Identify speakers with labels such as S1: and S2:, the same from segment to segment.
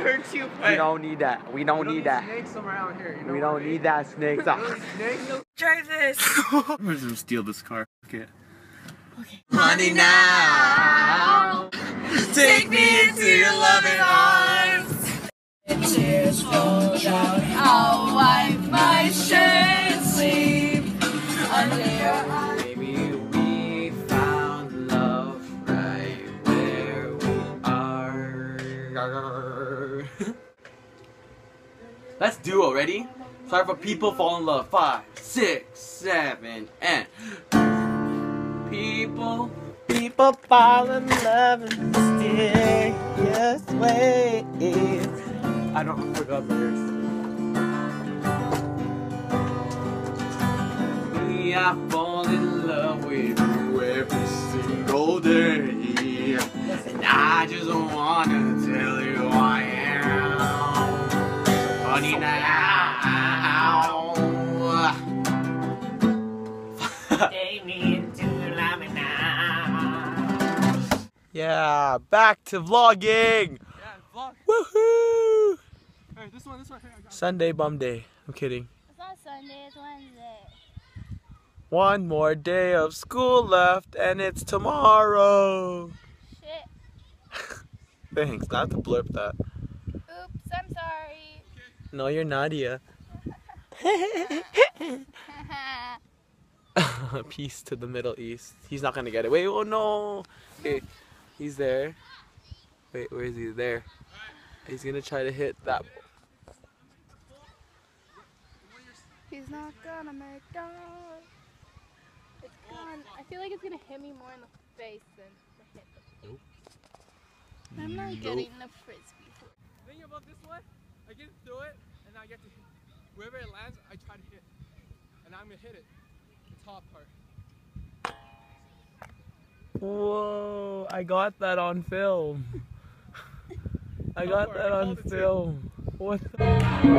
S1: hurt you.
S2: We don't need that. We don't need that.
S1: Snakes around here. You know
S2: We don't
S1: mean?
S2: need that snakes.
S1: Snakes.
S3: Drive this.
S4: I'm gonna steal this car. Okay.
S2: Money now. Take me into your loving arms.
S3: I'll wipe my shirt sleeve under
S2: Let's duo. Ready? Sorry for people fall in love. Five, six, seven, and people. People fall in love and mysterious ways. I don't forgot the lyrics. Me, I fall in love with you every single day. And I just wanna tell you I am. Honey now.
S3: Take me into
S2: yeah, back to vlogging.
S1: Yeah, vlog.
S2: Woohoo!
S1: Hey, this one, this one. Hey, I got.
S2: Sunday bum day. I'm kidding.
S5: It's not Sunday, it's Wednesday.
S2: One more day of school left, and it's tomorrow.
S5: Shit.
S2: Thanks. I have to blurb that.
S5: Oops, I'm sorry.
S2: No, you're Nadia. Peace to the Middle East. He's not gonna get it. Wait, oh no. Okay, he's there. Wait, where is he? There. He's gonna try to hit that.
S5: He's not gonna make it. It's gone. I feel like it's gonna hit me more in the face than hit the
S2: Nope.
S5: I'm not
S2: Nope.
S5: getting the frisbee.
S1: The thing about this one, I get through it, and I get to hit. Wherever it lands, I try to hit. And I'm gonna hit it. The top part.
S2: Whoa! I got that on film. I got that on film. What? The?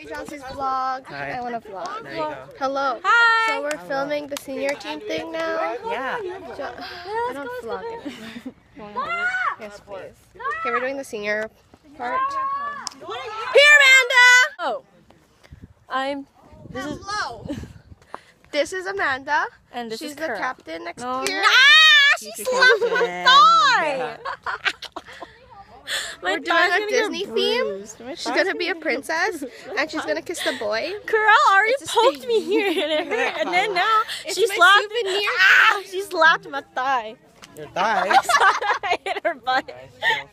S5: Hey Johnson's vlog.
S2: Hi.
S5: I want to vlog.
S2: There you go.
S5: Hello. Hi. So we're filming the senior team thing now.
S2: Yeah.
S5: Jo- I don't vlog it. yes, please. Okay, we're doing the senior part.
S3: Here, Amanda. Oh, I'm. This is
S5: This is Amanda.
S3: and this
S5: She's
S3: is
S5: the
S3: Kara.
S5: captain next
S3: No,
S5: year.
S3: Ah, she slapped my thigh. My
S5: We're doing a
S3: gonna
S5: Disney theme. She's gonna be a princess, and she's gonna kiss the boy.
S3: Carell already poked me here and it hurt, and then now
S5: It's
S3: she
S5: my
S3: slapped.
S5: souvenir.
S3: Ah, she slapped my thigh.
S2: Your thigh.
S3: I hit her butt.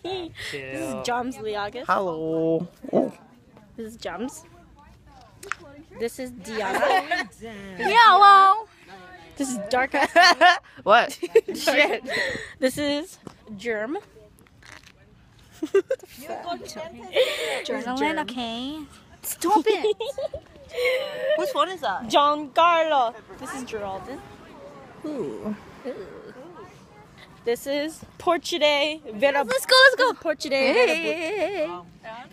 S3: this is Jums Liagas.
S2: Hello.
S3: This is Jums. This is Diana. Hello. This is Dark.
S2: What?
S3: Shit. This is Germ.
S6: Journaling, okay?
S3: Stop it. Which one is that? Giancarlo. This is Geraldine. Ooh. This is Portude Vera. Let's go, let's go. Portude Vera.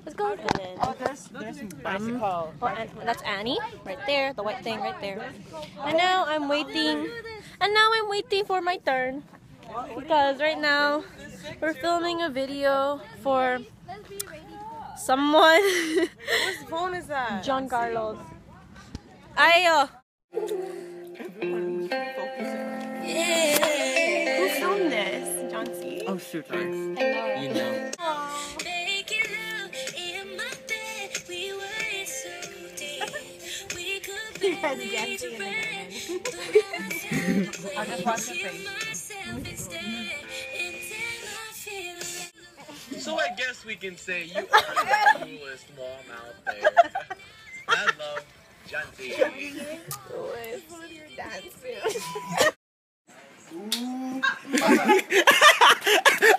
S3: Let's go. And then, um, oh, and that's Annie right there, the white thing right there. And now I'm waiting. And now I'm waiting for my turn. Because right now we're filming a video for someone.
S6: Whose phone is that?
S3: Giancarlo's. Ayo. Oh.
S6: Who filmed this? John C.
S2: Oh shoot, sorry. You know.
S6: I just watched the face.
S4: So I guess we can say you are the coolest mom out there. I love Janti.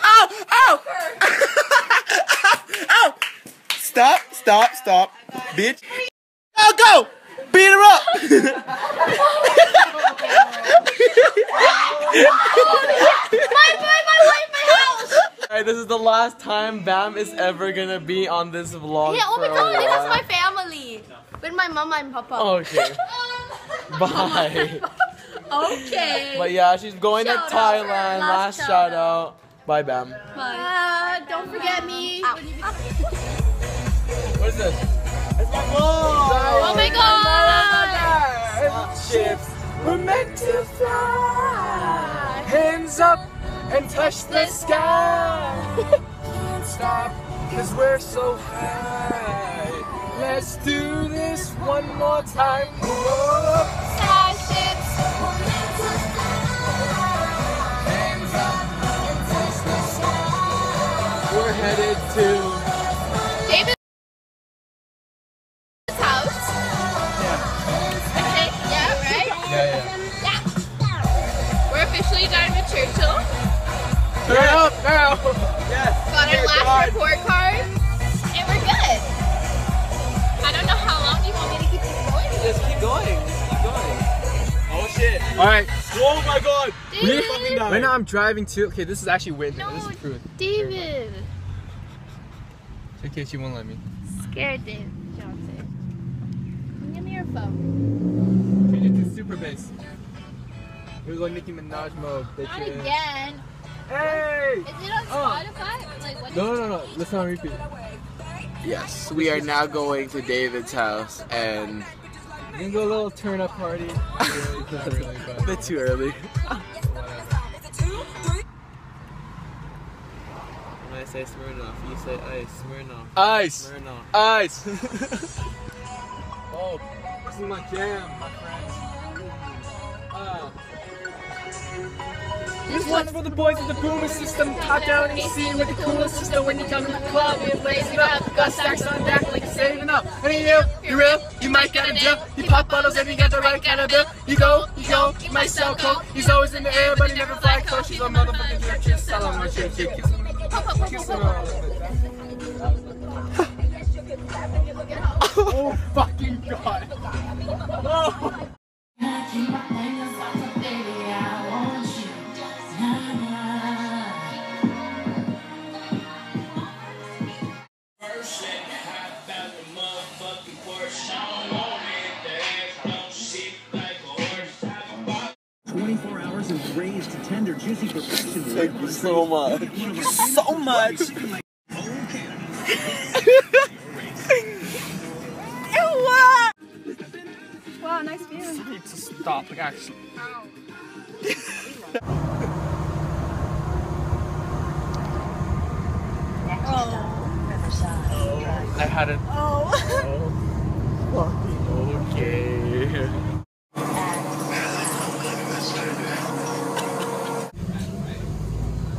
S4: oh, oh. oh!
S2: Stop, stop, stop, bitch. Go, go! Beat her up! Alright, this is the last time Bam is ever gonna be on this vlog.
S5: Yeah, oh my god, this is my family. With my mama and papa.
S2: Okay. Bye.
S5: Okay.
S2: But yeah, she's going
S5: Shout
S2: to. Thailand.
S5: Last
S2: Last,
S5: shout
S2: shout out. Bye, Bam.
S5: Uh, don't forget me.
S2: What is this? It's my vlog.
S5: Oh my god.
S1: Ships were meant to fly. Hands up and touch the sky. Can't stop, cause we're so high. Let's do this one more time. Whoa. Turn up now. Yes.
S5: Got our last report card. And we're good. I don't know how long you want me to keep this going.
S2: Just keep going. Just keep going. Oh shit.
S1: All right.
S2: Oh my god.
S5: David.
S2: fucking died.
S1: Right now I'm driving to. Okay, this is actually wind.
S5: No,
S1: This is truth.
S5: David.
S1: In case you won't let me.
S5: Scared Dave Johnson. Give me your phone.
S1: Change it to super bass. We're going Nicki Minaj mode.
S5: Not
S1: bitches.
S5: again.
S1: Hey!
S5: Is it on
S1: Oh.
S5: Spotify? Or like what?
S1: No, no, no. Let's not repeat.
S2: Yes, we are now going to David's house and
S1: We're gonna go a little turn up party. Really,
S2: a bit too early. When I say Smirnoff, you say ice. Smirnoff.
S1: Ice!
S2: Smirnoff.
S1: Ice! oh, this is my jam, my friends. Uh, this one's for the boys of the Puma system. Top down and scene with the coolest system. When you come to the club, you blaze it up. Got stacks on deck like saving up. And you know, you're real, you might get a deal. You pop bottles and you got the right kind of bill. You go, you go, you might sell coke. He's always in the air, but he never fly coach. She's a motherfucking jerk. She's selling my shit. She kissing me. Kissing her. Oh fucking god. Oh.
S2: so much. So much.
S5: Wow, nice view.
S1: I need to stop, like actually. Oh. I had it. Oh. oh. Fucking okay.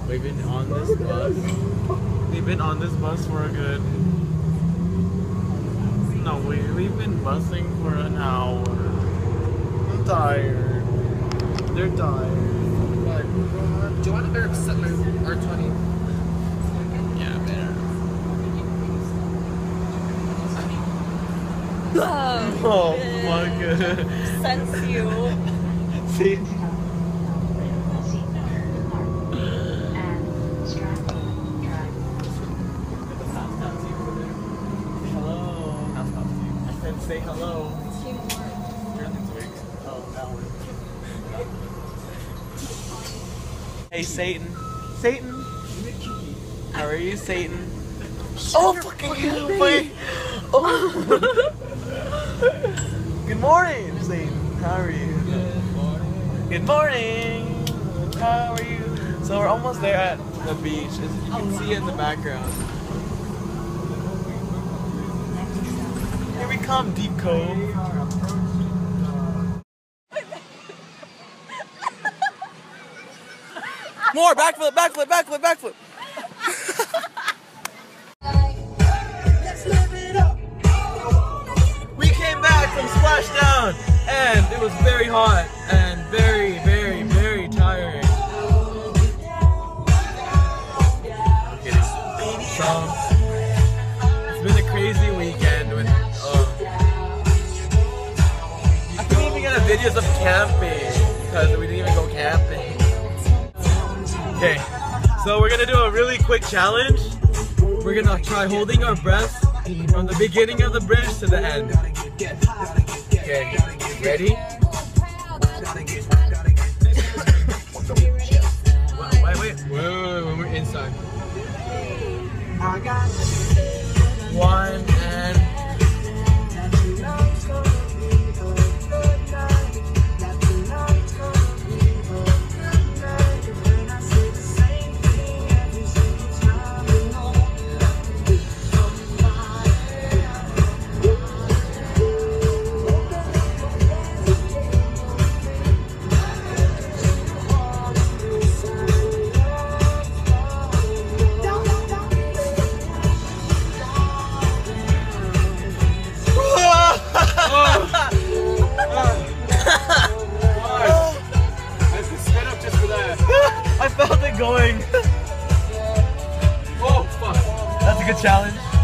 S2: We've been on this bus. We've been on this bus for a good. No, we we've been busing for an hour. I'm tired. They're tired.
S1: Do you want to better set my R20?
S2: Yeah, better. Oh, oh fuck.
S3: Sense you.
S2: See? Hello. I said say hello. Oh, that one. Hey, Satan. Satan. How are you, Satan? Oh, fucking hell, wait. Oh. Good morning, Satan. How are you? Good morning. How are you? So we're almost there at the beach. As you can see in the background. Here we come, Deep Cove. More backflip, backflip, backflip, backflip. We came back from Splash was very hot camping because we didn't even go camping. Okay, so we're gonna do a really quick challenge. We're gonna try holding our breath from the beginning of the bridge to the end. Okay, ready? wait, wait, wait, wait, wait, we're inside. Challenge.